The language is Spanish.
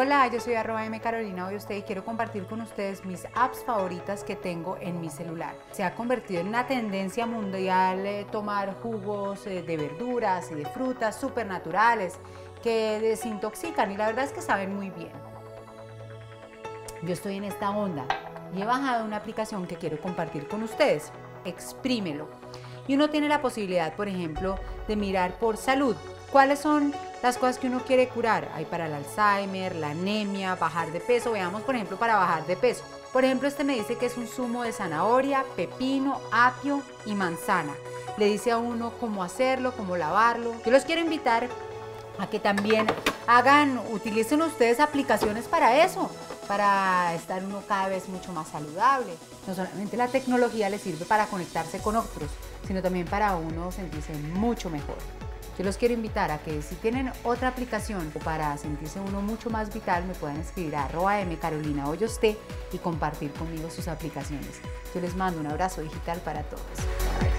Hola, yo soy arroba M Carolina hoy usted y quiero compartir con ustedes mis apps favoritas que tengo en mi celular. Se ha convertido en una tendencia mundial eh, tomar jugos eh, de verduras y de frutas súper naturales que desintoxican y la verdad es que saben muy bien. Yo estoy en esta onda y he bajado una aplicación que quiero compartir con ustedes. Exprímelo. Y uno tiene la posibilidad, por ejemplo, de mirar por salud. ¿Cuáles son las cosas que uno quiere curar. Hay para el Alzheimer, la anemia, bajar de peso. Veamos, por ejemplo, para bajar de peso. Por ejemplo, este me dice que es un zumo de zanahoria, pepino, apio y manzana. Le dice a uno cómo hacerlo, cómo lavarlo. Yo los quiero invitar a que también hagan, utilicen ustedes aplicaciones para eso, para estar uno cada vez mucho más saludable. No solamente la tecnología le sirve para conectarse con otros, sino también para uno sentirse mucho mejor. Yo los quiero invitar a que si tienen otra aplicación para sentirse uno mucho más vital, me puedan escribir a arroba M Carolina Hoyoste y compartir conmigo sus aplicaciones. Yo les mando un abrazo digital para todos.